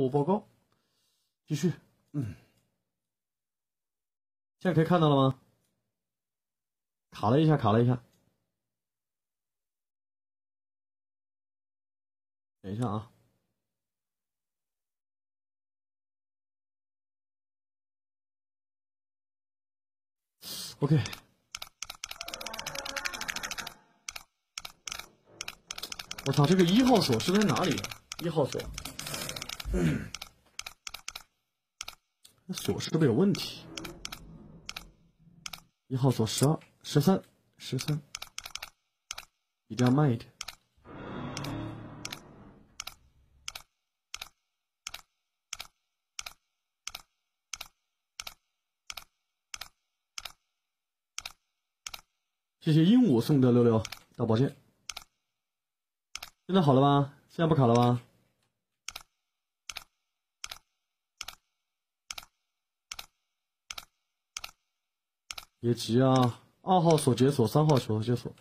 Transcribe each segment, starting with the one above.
我报告，继续，嗯，现在可以看到了吗？卡了一下，卡了一下，等一下啊。OK，我操，这个一号锁是在哪里？一号锁，那锁是不是有问题？一号锁十二、十三、十三，一定要慢一点。谢谢鹦鹉送的六六大宝剑，现在好了吧？现在不卡了吧？别急啊！二号锁解锁，三号锁解锁，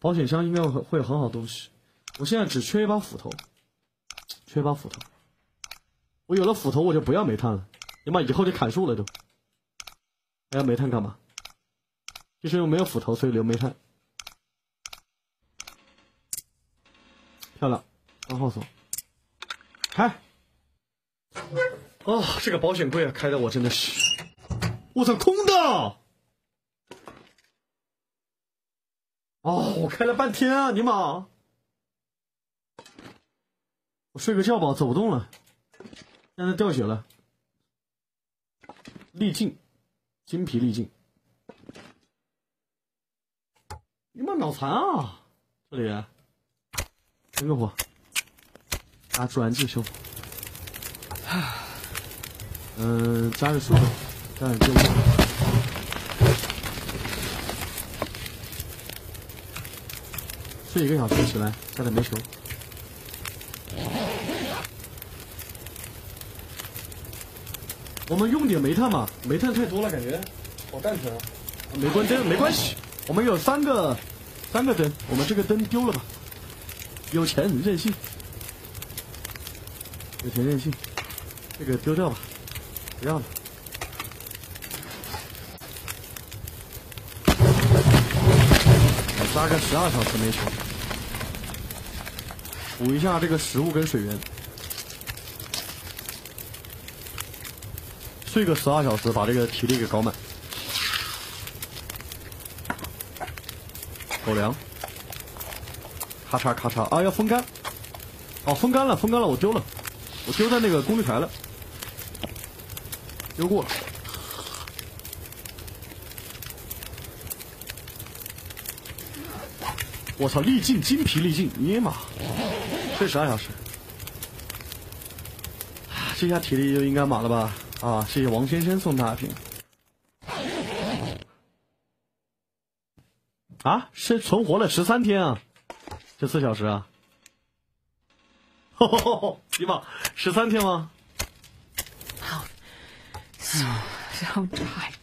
保险箱应该会会有很好东西。我现在只缺一把斧头，缺一把斧头。我有了斧头，我就不要煤炭了。你妈以后就砍树了都，还要煤炭干嘛？就是因为没有斧头，所以留煤炭。漂亮，三号锁，开。哦，这个保险柜啊，开的我真的是，我操，空的。哦，我开了半天啊，尼玛！我睡个觉吧，走不动了，现在掉血了。力尽，精疲力尽。你妈脑残啊！这里，停个火，拿助燃剂修。嗯，加热速度，加点救命。一个小时起来，加点煤球。我们用点煤炭嘛，煤炭太多了，感觉好蛋疼！没关灯，没关系。我们有三个，三个灯，我们这个灯丢了吧？有钱任性，有钱任性，这个丢掉吧，不要了。扎个十二小时煤球，补一下这个食物跟水源，睡个十二小时，把这个体力给搞满。狗粮，咔嚓咔嚓啊！要风干，哦，风干了，风干了，我丢了，我丢在那个功率台了，丢过了。我操，力尽精疲力尽，尼玛，睡十二小时，这下体力就应该满了吧？啊，谢谢王先生送大瓶。啊，是存活了十三天啊，这四小时啊，尼玛，十三天吗？So so tired。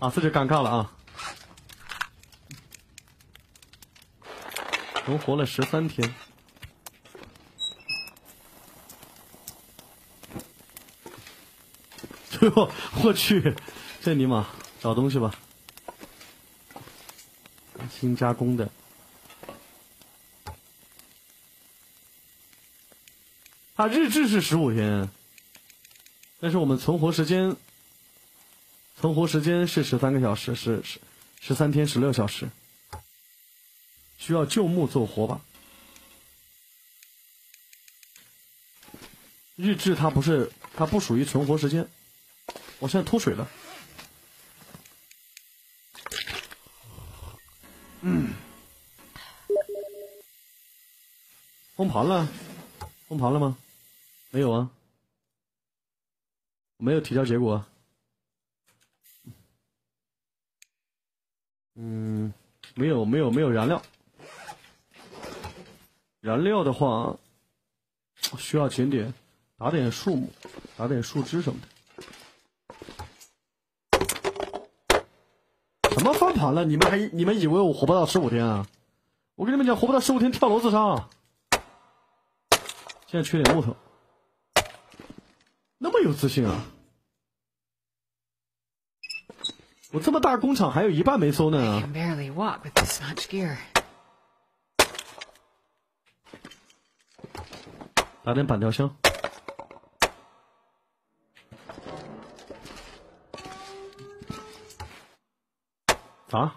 啊，这就尴尬了啊，存活了十三天，最 后我去，这尼玛，找东西吧。新加工的，它日志是十五天，但是我们存活时间，存活时间是十三个小时，是十十三天十六小时，需要旧木做火把。日志它不是，它不属于存活时间。我现在脱水了。嗯，封盘了，封盘了吗？没有啊，没有提交结果。嗯，没有，没有，没有燃料。燃料的话，需要捡点，打点树木，打点树枝什么的。什么翻盘了？你们还你们以为我活不到十五天啊？我跟你们讲，活不到十五天跳楼自杀。现在缺点木头，那么有自信啊！我这么大工厂还有一半没收呢.打点板条箱。啊？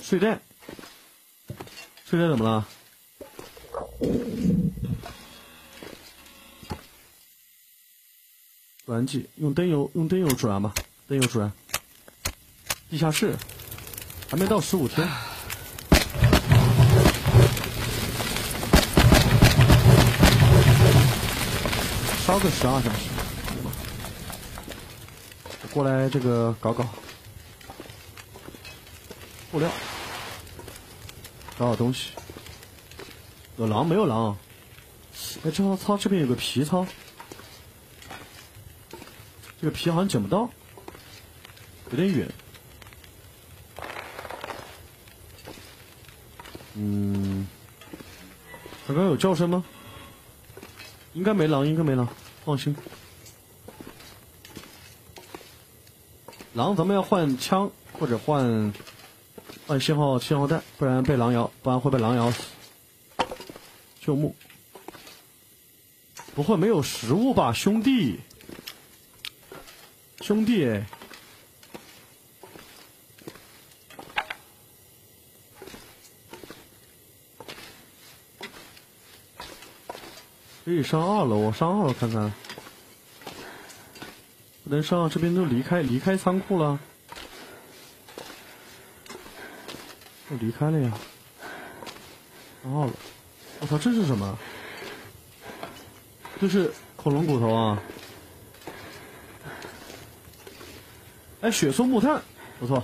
睡袋？睡袋怎么了？转机用灯油用灯油转吧，灯油转。地下室还没到十五天。烧个十二小时，过来这个搞搞布料，搞搞东西。有狼没有狼？哎，这套操这边有个皮操，这个皮好像捡不到，有点远。嗯，刚刚有叫声吗？应该没狼，应该没狼，放心。狼，咱们要换枪或者换换信号信号弹，不然被狼咬，不然会被狼咬死。救木，不会没有食物吧，兄弟？兄弟，可以上二楼，我上二楼看看。不能上，这边都离开离开仓库了，都离开了呀。哦，我操，这是什么？这是恐龙骨头啊！哎，雪松木炭，不错。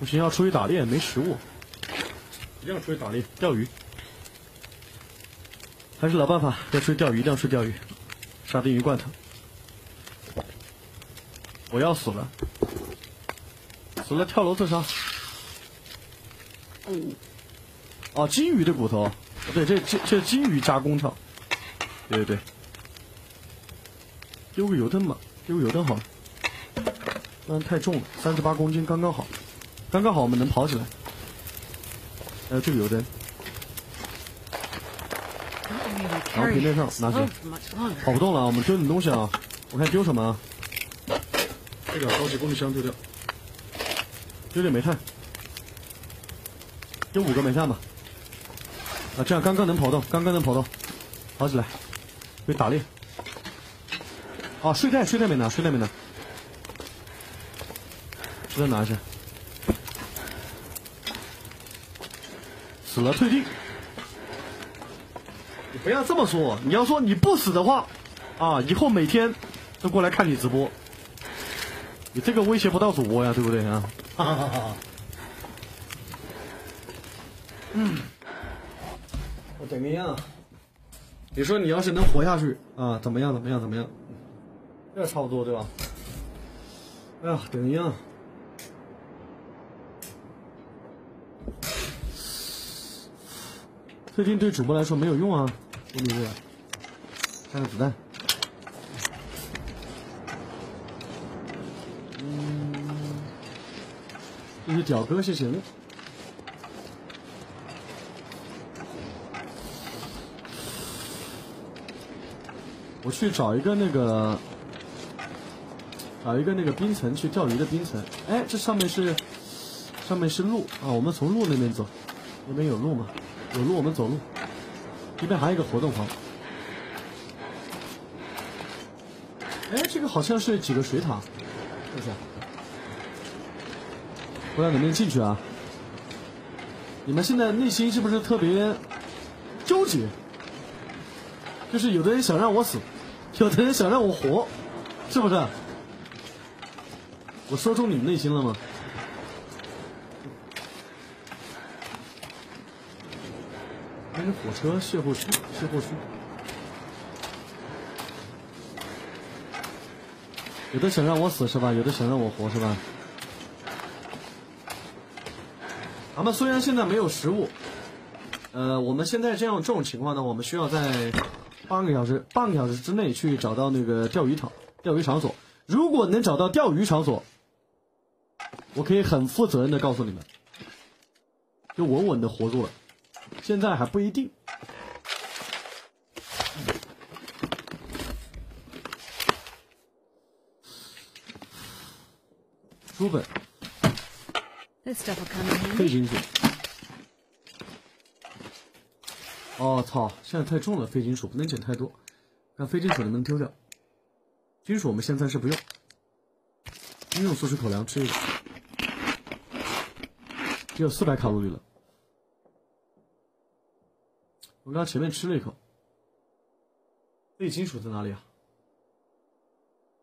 不行，要出去打猎，没食物，一定要出去打猎，钓鱼。还是老办法，要出去钓鱼，一定要出去钓鱼。沙丁鱼罐头，我要死了，死了跳楼自杀。哦，金鱼的骨头，对，这这这金鱼加工厂，对对对。丢个油灯吧，丢个油灯好了，不然太重了，三十八公斤刚刚好。刚刚好，我们能跑起来。还有这个油灯，平面上拿起 load 来，for much longer. 跑不动了，我们丢点东西啊。我看丢什么啊？这个高级工具箱丢掉，丢点煤炭，丢五个煤炭吧。啊，这样刚刚能跑动，刚刚能跑动，跑起来，可以打猎。啊，睡袋，睡袋没拿，睡袋没拿，睡袋拿一下。死了退订。你不要这么说，你要说你不死的话，啊，以后每天都过来看你直播，你这个威胁不到主播呀，对不对啊？哈哈哈哈。嗯，我怎么样？你说你要是能活下去啊，怎么样？怎么样？怎么样？这差不多对吧？哎呀，怎么样？最近对主播来说没有用啊，对不对？看看子弹。这是屌哥，谢谢你。我去找一个那个，找一个那个冰层去钓鱼的冰层。哎，这上面是，上面是路啊，我们从路那边走，那边有路吗？有路我们走路。这边还有一个活动房。哎，这个好像是几个水塔，是，不知道能不能进去啊？你们现在内心是不是特别纠结？就是有的人想让我死，有的人想让我活，是不是？我说中你们内心了吗？那是火车卸货区，卸货区。有的想让我死是吧？有的想让我活是吧？咱们虽然现在没有食物，呃，我们现在这样这种情况呢，我们需要在半个小时半个小时之内去找到那个钓鱼场钓鱼场所。如果能找到钓鱼场所，我可以很负责任的告诉你们，就稳稳的活住了。现在还不一定。书本废金属。哦操！现在太重了，废金属不能捡太多。看非金属能不能丢掉。金属我们现在是不用，应用速食口粮吃一个，只有四百卡路里了。我刚前面吃了一口。废金属在哪里啊？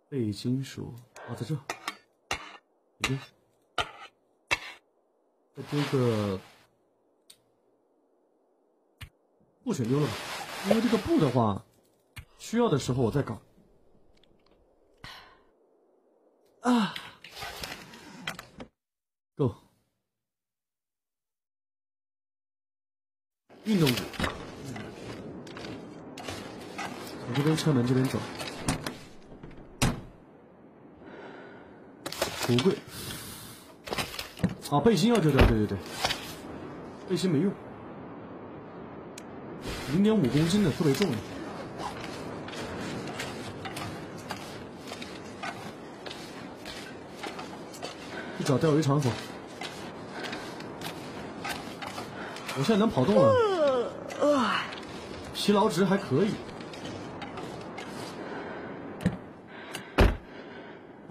废金属哦，在这。这边。再丢个布选丢了吧，因为这个布的话，需要的时候我再搞。啊，够。运动这边车门这边走。橱柜。啊，背心要丢掉，对对对，背心没用，零点五公斤的特别重的。去找钓鱼场所，我现在能跑动了，疲劳值还可以。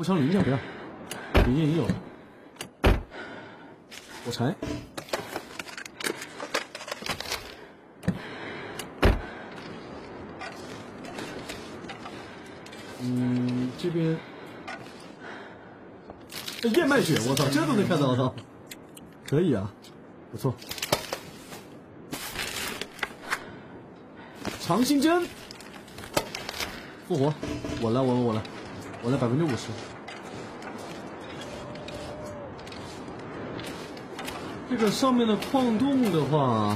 步枪零件不要，零件已有了。火柴，嗯，这边哎燕麦雪，我操，这都能看到，我操，可以啊，不错。长心针，复活，我来，我来我来，我来百分之五十。这个上面的矿洞的话，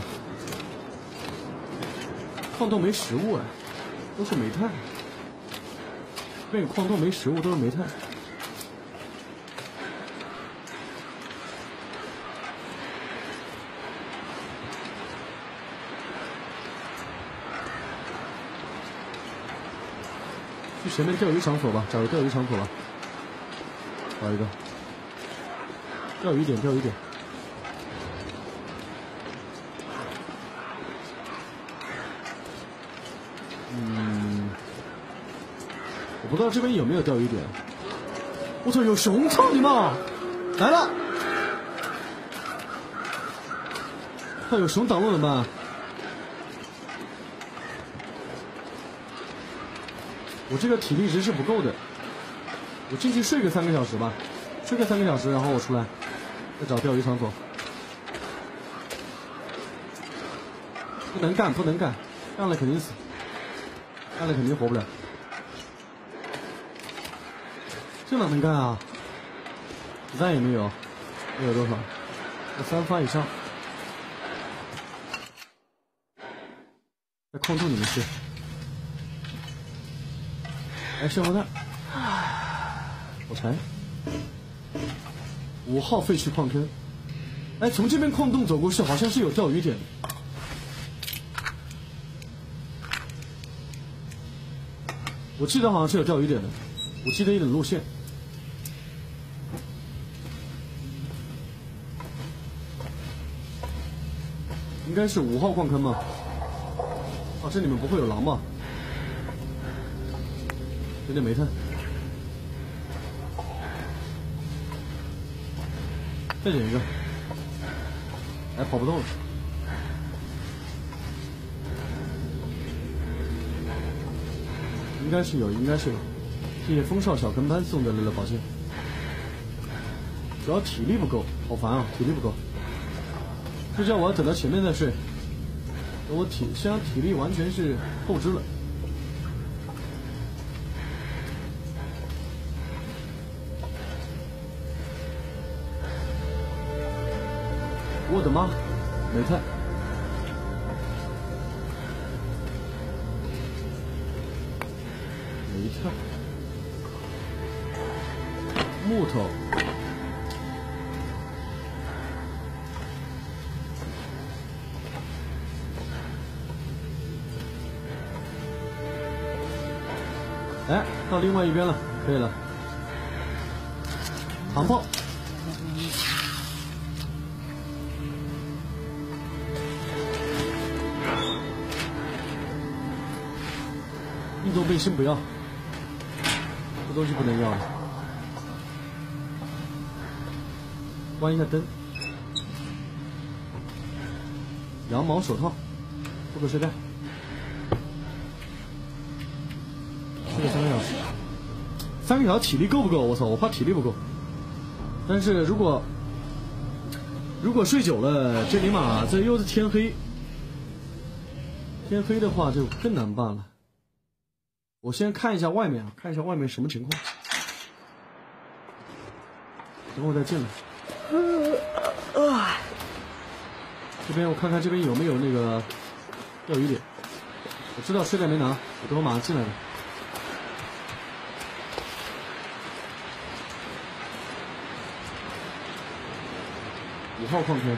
矿洞没食物哎，都是煤炭。这个矿洞没食物，都是煤炭。去前面钓鱼场所吧，找个钓鱼场所吧，找一个。钓鱼点，钓鱼点。不知道这边有没有钓鱼点。我操，有熊！操你妈！来了！操，有熊挡路怎么办？我这个体力值是不够的，我进去睡个三个小时吧，睡个三个小时，然后我出来再找钓鱼场所。不能干，不能干，干了肯定死，干了肯定活不了。这哪能干啊？子弹也没有，没有多少，要三发以上。在矿洞里面去。来，消防弹，火柴，五号废墟矿坑。哎，从这边矿洞走过去，好像是有钓鱼点。我记得好像是有钓鱼点的，我记得一点路线。应该是五号矿坑吗？啊，这里面不会有狼吧？有点煤炭，再捡一个。哎，跑不动了。应该是有，应该是有。谢谢风少小跟班送的乐乐宝剑。主要体力不够，好烦啊！体力不够。睡觉我要等到前面再睡我体现在体力完全是透支了。我的妈没菜没菜木头。到另外一边了，可以了。糖炮，运动背心不要，这东西不能要。了。关一下灯，羊毛手套，不可睡袋，三个小时体力够不够？我操，我怕体力不够。但是如果如果睡久了，这尼玛这又是天黑，天黑的话就更难办了。我先看一下外面啊，看一下外面什么情况，等会再进来。啊这边我看看这边有没有那个钓鱼点，我知道睡袋没拿，我等会马上进来了。五号矿坑。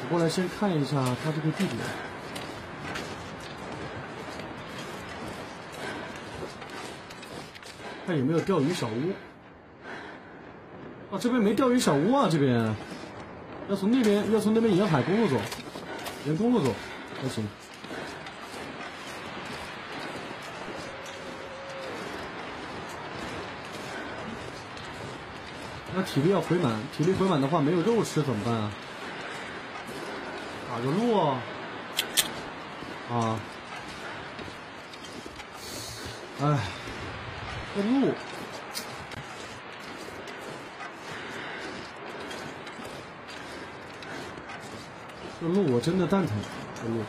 我过来先看一下它这个地点。看有没有钓鱼小屋。啊，这边没钓鱼小屋啊，这边要从那边要从那边沿海公路走，沿公路走才行。体力要回满，体力回满的话没有肉吃怎么办啊？打个路啊！啊！哎，这路，这路我真的蛋疼，这路。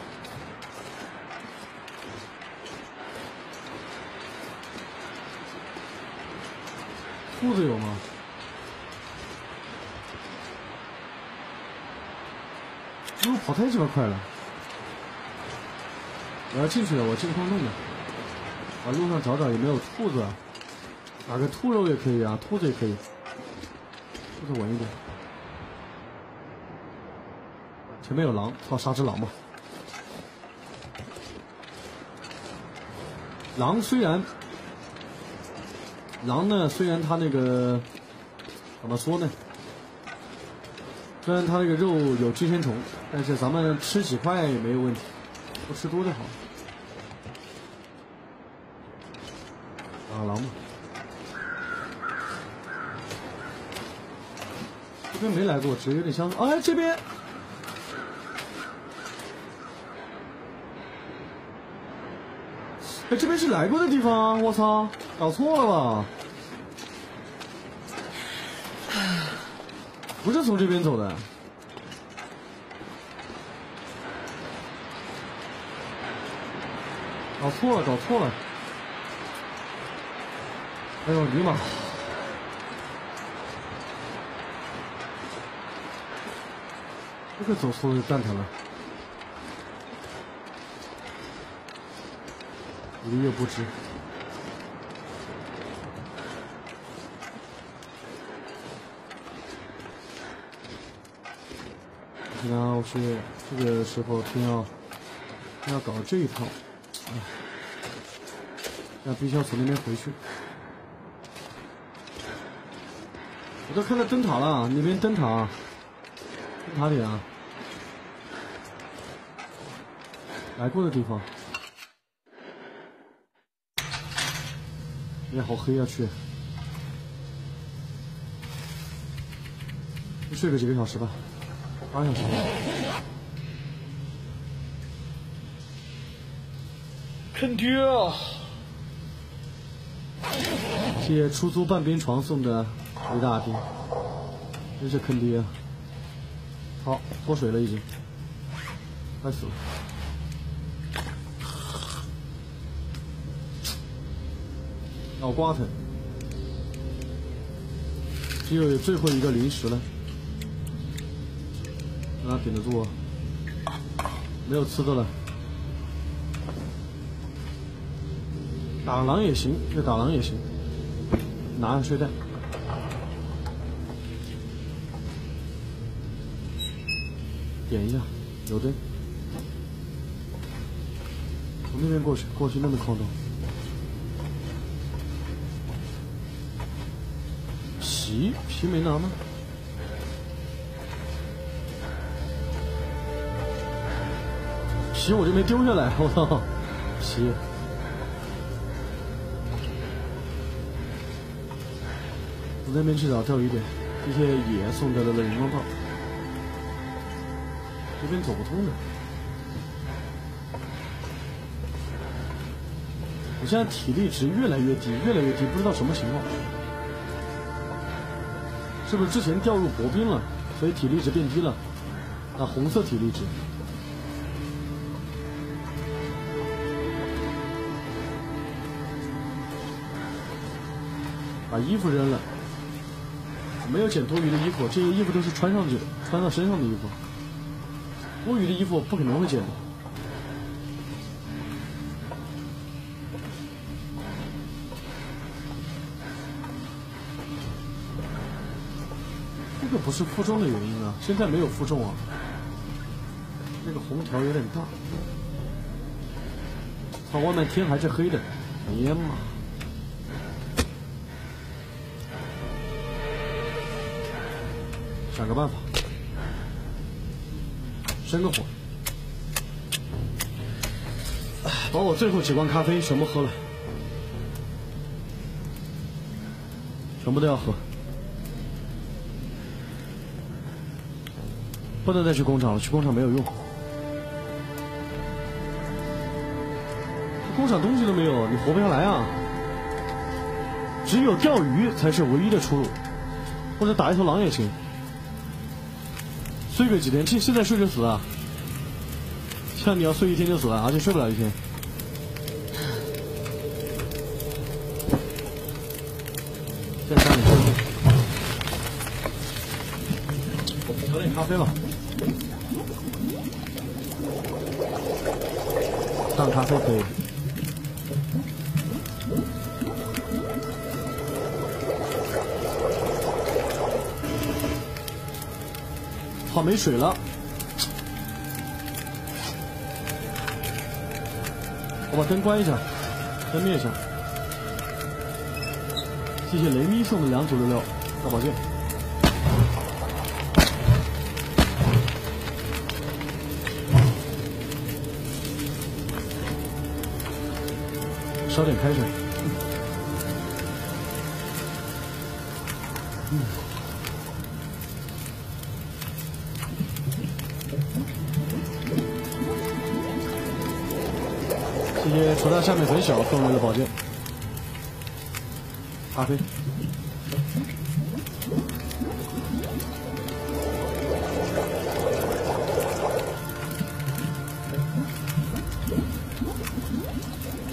兔子有吗？路跑太鸡巴快了！我要进去了，我进矿洞了。把路上找找有没有兔子，打个兔肉也可以啊，兔子也可以，兔子稳一点。前面有狼，放，杀只狼吧。狼虽然，狼呢虽然它那个怎么说呢？虽然它那个肉有寄生虫，但是咱们吃几块也没有问题，不吃多就好。啊狼吧，这边没来过，只是有点像。哎，这边，哎，这边是来过的地方，我操，搞错了吧？不是从这边走的，搞错了，搞错了。哎呦，尼玛！这个走错了蛋疼了，一个月不知。然后是这个时候偏要要搞这一套，哎，那必须要从那边回去。我都看到灯塔了，那边灯塔，灯塔里啊，来过的地方。哎呀，好黑啊！去，睡个几个小时吧。八小时。坑爹啊！谢谢出租半边床送的一大堆，真是坑爹啊！好，脱水了已经，快死了。脑瓜疼，只有最后一个零食了，哪顶得住啊？没有吃的了，打狼也行，这打狼也行，拿上睡袋，点一下油灯，从那边过去，过去那么空洞。皮皮没拿吗？皮我就没丢下来，我操！皮，我那边去找钓鱼点，这些野送得来的荧光棒，这边走不通的。我现在体力值越来越低，越来越低，不知道什么情况。是不是之前掉入薄冰了，所以体力值变低了？啊，红色体力值。把衣服扔了，没有捡多余的衣服，这些衣服都是穿上去的，穿到身上的衣服。多余的衣服不可能会捡的。这不是负重的原因啊，现在没有负重啊。那个红条有点大。操，外面天还是黑的，哎呀妈！想个办法，生个火，把我最后几罐咖啡全部喝了，全部都要喝。不能再去工厂了，去工厂没有用。工厂东西都没有，你活不下来啊！只有钓鱼才是唯一的出路，或者打一头狼也行。睡个几天，现现在睡就死啊！像你要睡一天就死了，而且睡不了一天。现在家里调点咖啡吧。上咖啡可以。好，没水了。我把灯关一下，灯灭一下。谢谢雷咪送的两组六六大宝剑。烧点开水。谢谢除了下面很小送来的宝剑。咖啡。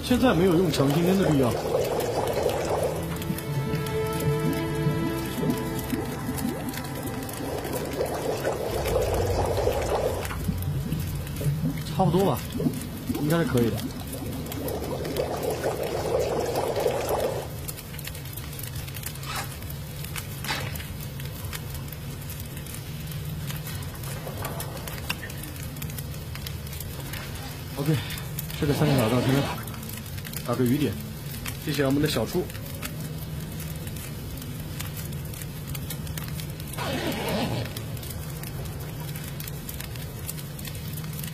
现在没有用强心针的必要。差不多吧，应该是可以的。OK，这个三个小到这边。打个雨点，谢谢我们的小初。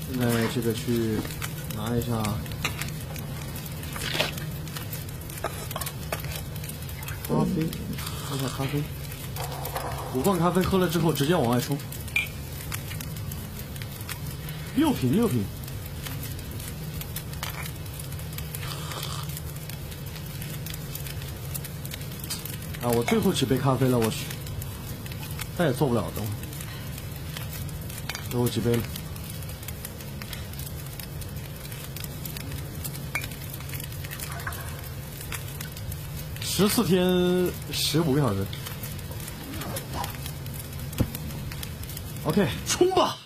现在这个去拿一下咖啡，喝一下咖啡。五罐咖啡喝了之后，直接往外冲。六瓶，六瓶。我最后几杯咖啡了，我去，再也做不了，等会最后几杯了。十四天十五个小时。OK，冲吧！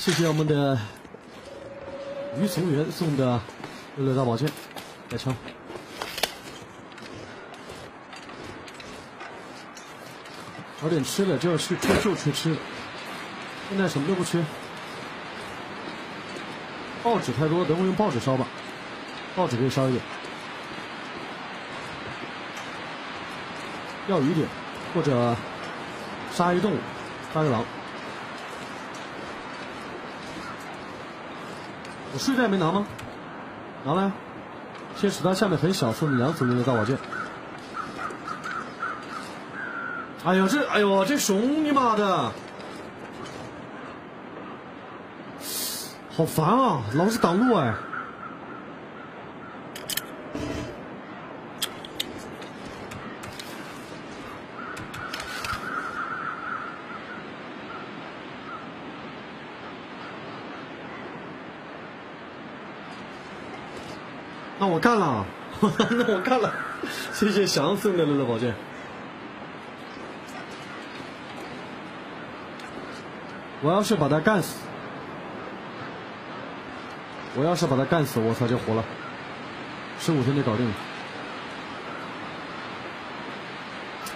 谢谢我们的于从元送的六六大宝剑带枪。找点吃的，就要去就就缺吃的，现在什么都不缺。报纸太多，等会用报纸烧吧，报纸可以烧一点。钓鱼点，或者杀一动物，杀个狼。我睡袋没拿吗？拿了呀天。使它下面很小，送你两组那个大宝剑。哎呦这，哎呦这熊你妈的，好烦啊！老是挡路哎。我干了，那我干了，谢谢祥送的乐乐宝剑。我要是把他干死，我要是把他干死，我操就活了，十五天就搞定了，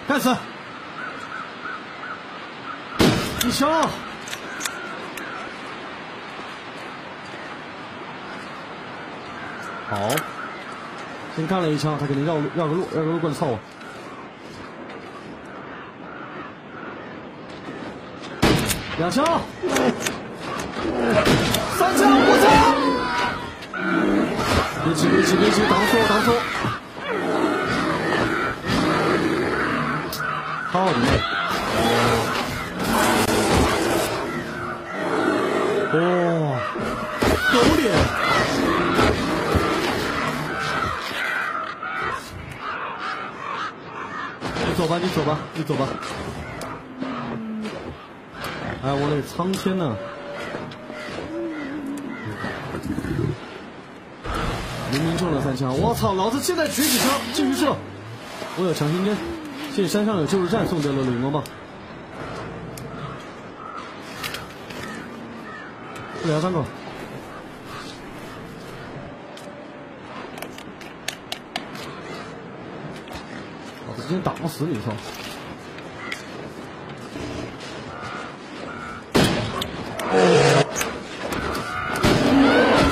干死，一枪，好，先干了一枪，他肯定绕绕个路绕个路过来操我。两枪，三枪，五枪！别急，别急，别急，挡住，挡住！操你妹！吧，你走吧，你走吧。哎，我的苍天呐！明明中了三枪，我操！老子现在举起枪继续射！我有强心针，谢谢山上有救助站送的了荧光棒。不聊三个，老子今天打不死你，操！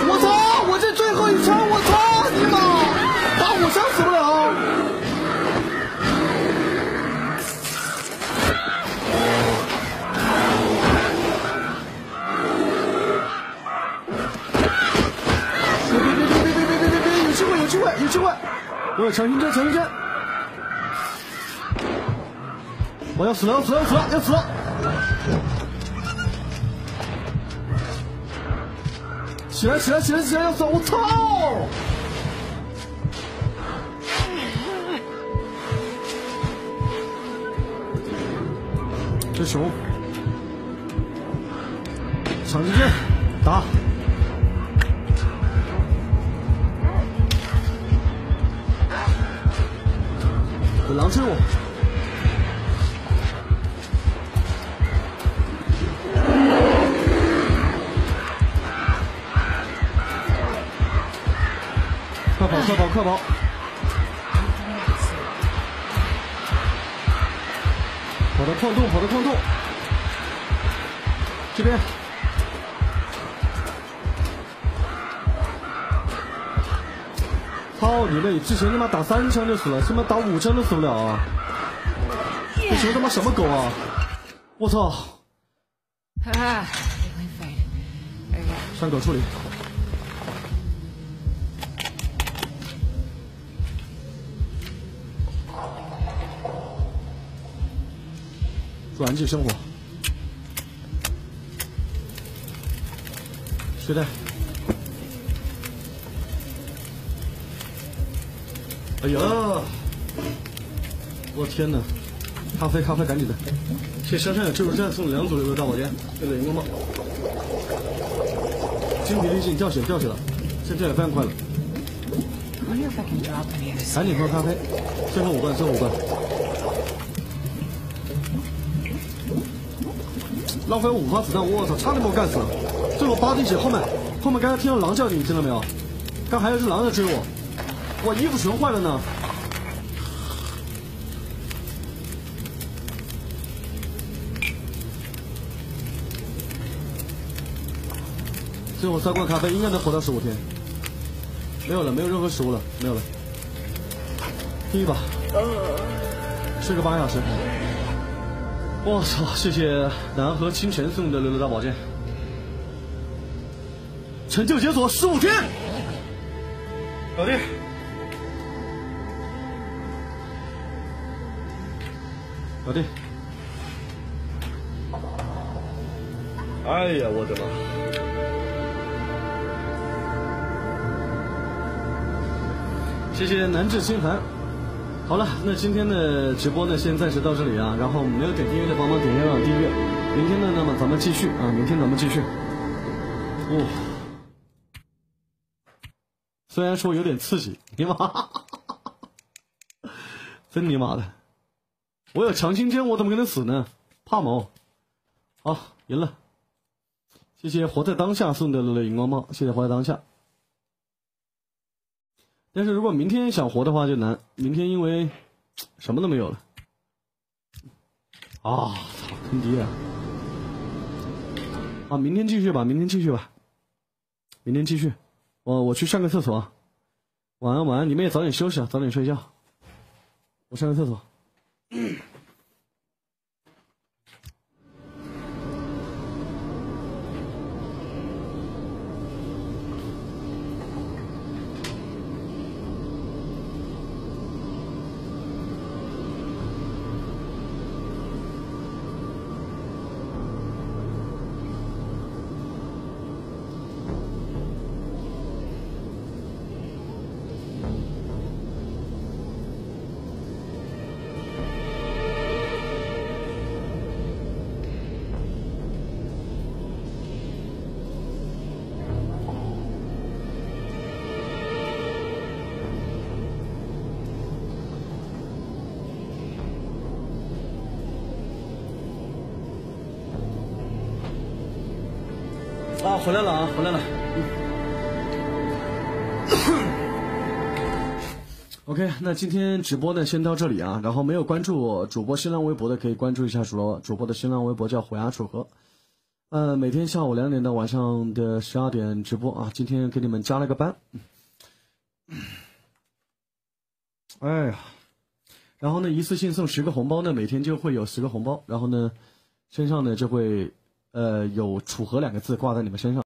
我操！我这最后一枪，我操你妈！打五枪死不了。别别别别别别别别别！有机会有机会有机会！我有强心针强心针！要死了要死了要死了要死了！起来起来起来起来！要死！我操！这熊，抢进去，打！有狼追我！快跑跑！到矿洞跑到矿洞，这边。操你妹！之前他妈打三枪就死了，他妈打五枪都死不了啊！这熊他妈什么狗啊！我操！Ah, feeling fine. Very good. 山狗处理。转季生活。睡袋。哎呀！我天哪！咖啡咖啡，赶紧的！谢山上有救助站送了两组流的大宝剑，这个荧光棒。精疲力尽，掉血掉血了，现在掉血非常快了。赶紧喝咖啡，最后五罐，最后五罐。浪费五发子弹，我操，差点把我干死了。最后八滴血，后面后面刚才听到狼叫你，听到没有？刚还有只狼在追我，我衣服全坏了呢。最后三罐咖啡应该能活到十五天。没有了，没有任何食物了，没有了。第一把，睡个八小时。我操！谢谢南河清泉送的六六大宝剑，成就解锁十五天，搞定。搞定。哎呀，我的妈！谢谢南至心寒。好了，那今天的直播呢，先暂时到这里啊。然后没有点订阅的帮忙点一下订阅。明天呢，那么咱们继续啊，明天咱们继续。哦，虽然说有点刺激，尼玛，真尼玛的！我有强心针，我怎么可能死呢？怕毛？好，赢了。谢谢活在当下送的荧光棒，谢谢活在当下。但是如果明天想活的话就难，明天因为 什么都没有了。啊，操，坑爹啊！啊，明天继续吧，明天继续吧，明天继续。我我去上个厕所，晚安晚安，你们也早点休息啊，早点睡觉。我上个厕所。回来了啊，回来了。OK，那今天直播呢，先到这里啊。然后没有关注主播新浪微博的，可以关注一下主播主播的新浪微博，叫虎牙楚河。呃，每天下午两点到晚上的十二点直播啊。今天给你们加了个班。哎呀，然后呢，一次性送十个红包呢，每天就会有十个红包，然后呢，身上呢就会。呃，有“楚河”两个字挂在你们身上。